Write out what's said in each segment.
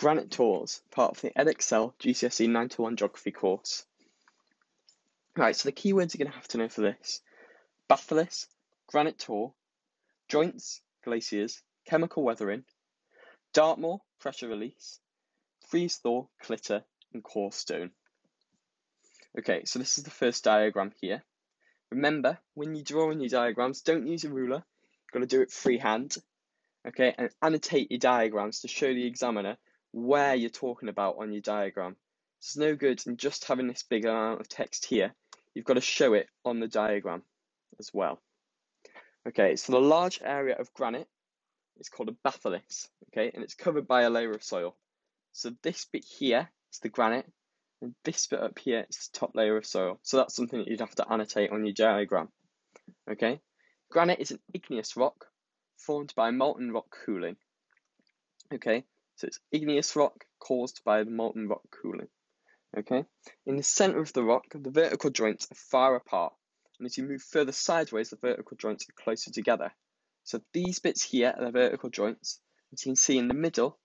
Granite Tors, part of the Edexcel GCSE 9 to 1 Geography course. Right, so the keywords you're going to have to know for this batholiths, granite tor, joints, glaciers, chemical weathering, Dartmoor, pressure release, freeze thaw, clitter, and core stone. Okay, so this is the first diagram here. Remember, when you draw in your diagrams, don't use a ruler. You've got to do it freehand. Okay, and annotate your diagrams to show the examiner where you're talking about on your diagram. It's no good in just having this big amount of text here. You've got to show it on the diagram as well. Okay, so the large area of granite is called a batholith, okay, and it's covered by a layer of soil. So this bit here is the granite, and this bit up here is the top layer of soil. So that's something that you'd have to annotate on your diagram. Okay, granite is an igneous rock formed by molten rock cooling. Okay, so it's igneous rock caused by the molten rock cooling. Okay, in the center of the rock, the vertical joints are far apart, and as you move further sideways, the vertical joints are closer together. So these bits here are the vertical joints. As you can see in the middle,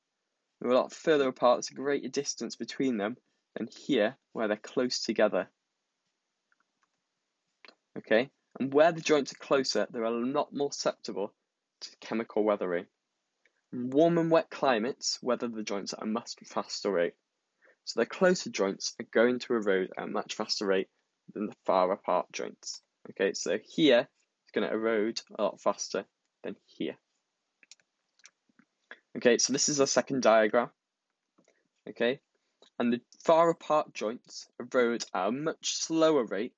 they're a lot further apart. There's a greater distance between them than here, where they're close together. Okay, and where the joints are closer, they're a lot more susceptible to chemical weathering. Warm and wet climates, weather the joints at a much faster rate. So the closer joints are going to erode at a much faster rate than the far apart joints. Okay, so here it's going to erode a lot faster than here. Okay, so this is a second diagram. Okay, and the far apart joints erode at a much slower rate,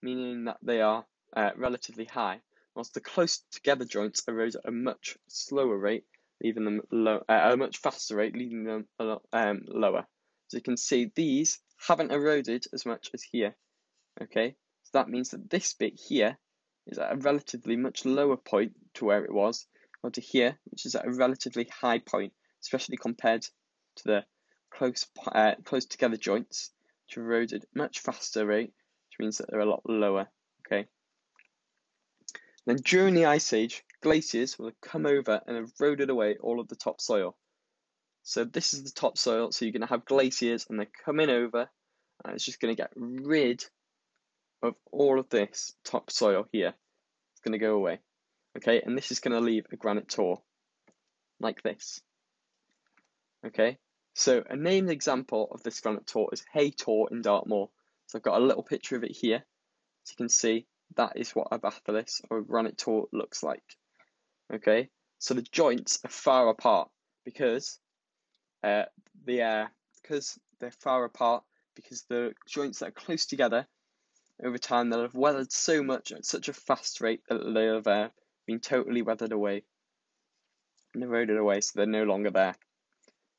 meaning that they are uh, relatively high, whilst the close together joints erode at a much slower rate, leaving them low, uh, at a much faster rate, leaving them a lot um, lower. So you can see these haven't eroded as much as here. Okay, so that means that this bit here is at a relatively much lower point to where it was, or to here, which is at a relatively high point, especially compared to the close uh, close together joints, which eroded much faster rate, which means that they're a lot lower. Okay. Then during the ice age, glaciers will have come over and eroded away all of the topsoil. So this is the topsoil, so you're going to have glaciers and they're coming over, and it's just going to get rid of all of this topsoil here. It's going to go away. Okay, and this is going to leave a granite tor, like this. Okay, so a named example of this granite tor is Hay Tor in Dartmoor. So I've got a little picture of it here. So you can see that is what a batholith or a granite tor looks like. Okay, so the joints are far apart because uh, the uh, because they're far apart because the joints that are close together over time they'll have weathered so much at such a fast rate that they'll have uh, been totally weathered away and eroded away so they're no longer there.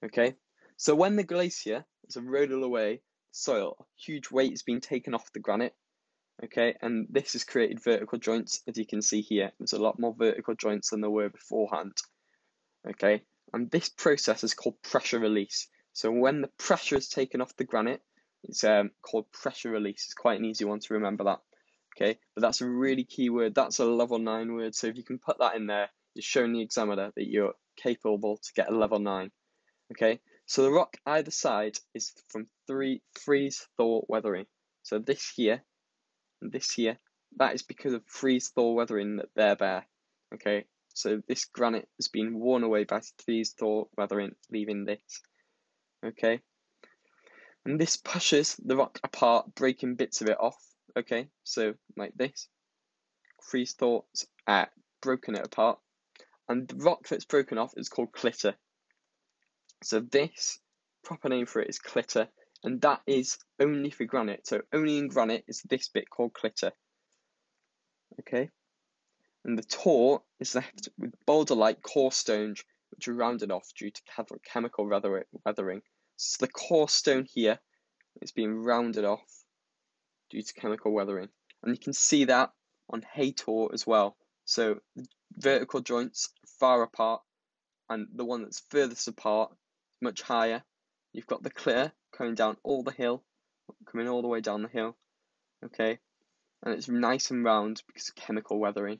Okay, so when the glacier has eroded away soil, huge weight has been taken off the granite. Okay, and this has created vertical joints, as you can see here. There's a lot more vertical joints than there were beforehand. Okay, and this process is called pressure release. So when the pressure is taken off the granite, it's um, called pressure release. It's quite an easy one to remember that. Okay, but that's a really key word. That's a level nine word. So if you can put that in there, you're showing the examiner that you're capable to get a level nine. Okay, so the rock either side is from three freeze thaw weathering. So this here this here, that is because of freeze thaw weathering that they're there. Okay, so this granite has been worn away by freeze thaw weathering, leaving this. Okay, and this pushes the rock apart, breaking bits of it off. Okay, so like this, freeze thaw's uh, broken it apart, and the rock that's broken off is called clitter. So this proper name for it is clitter, and that is only for granite. So only in granite is this bit called clitter. Okay, and the tor is left with boulder-like core stones which are rounded off due to chemical weathering. So the core stone here is being rounded off due to chemical weathering, and you can see that on Hay Tor as well. So the vertical joints are far apart, and the one that's furthest apart is much higher. You've got the clear coming down all the hill, coming all the way down the hill, okay, and it's nice and round because of chemical weathering.